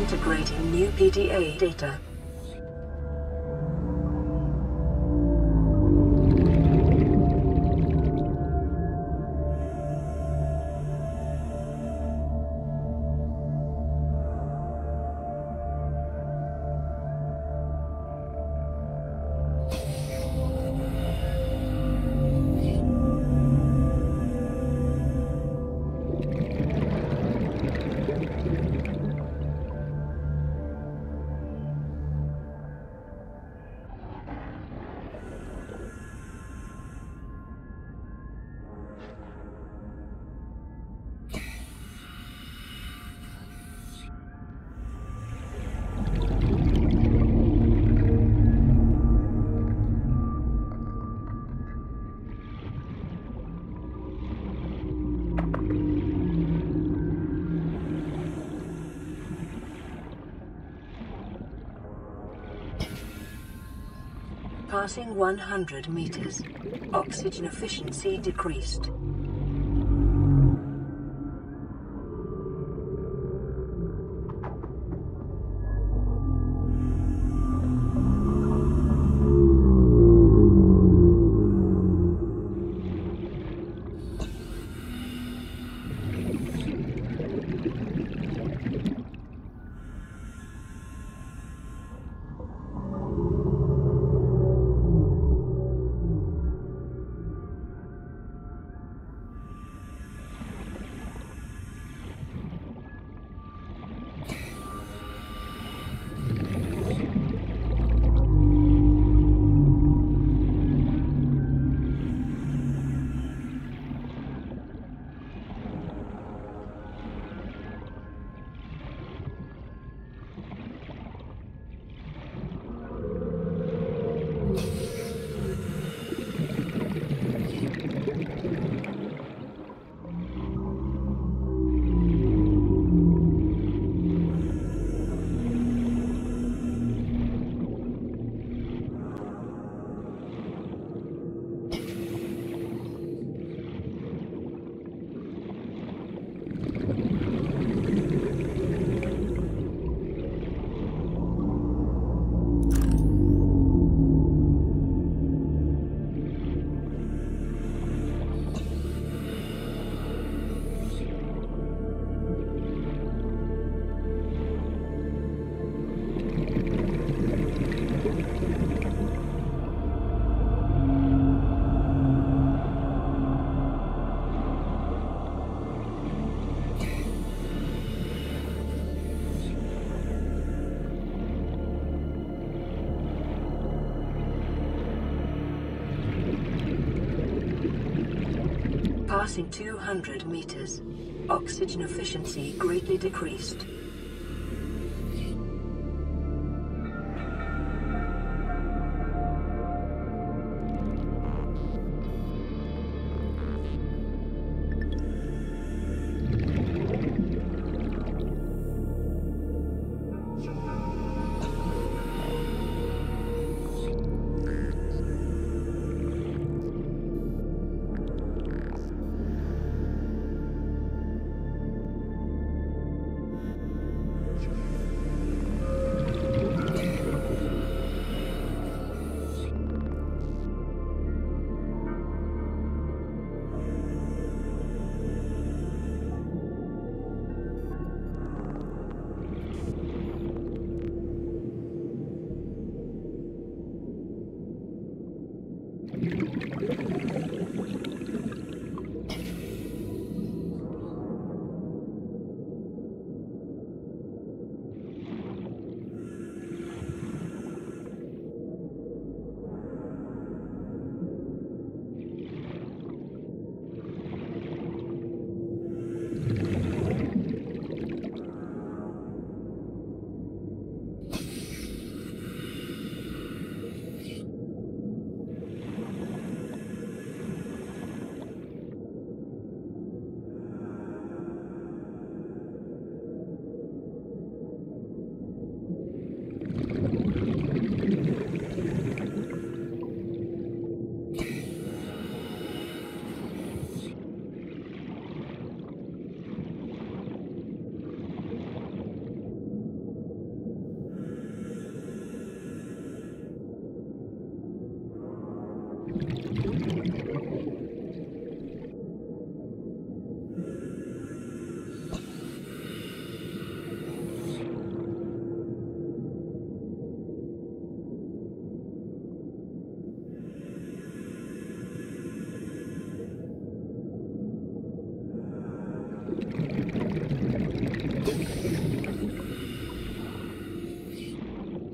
Integrating new PDA data. Passing 100 meters. Oxygen efficiency decreased. Passing 200 meters. Oxygen efficiency greatly decreased.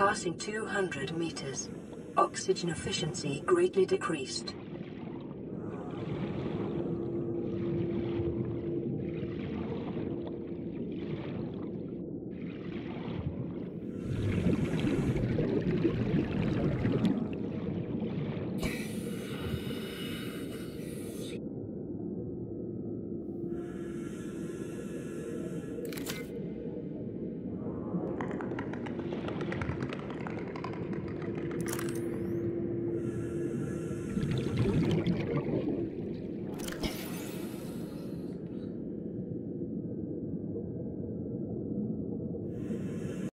Passing 200 meters. Oxygen efficiency greatly decreased.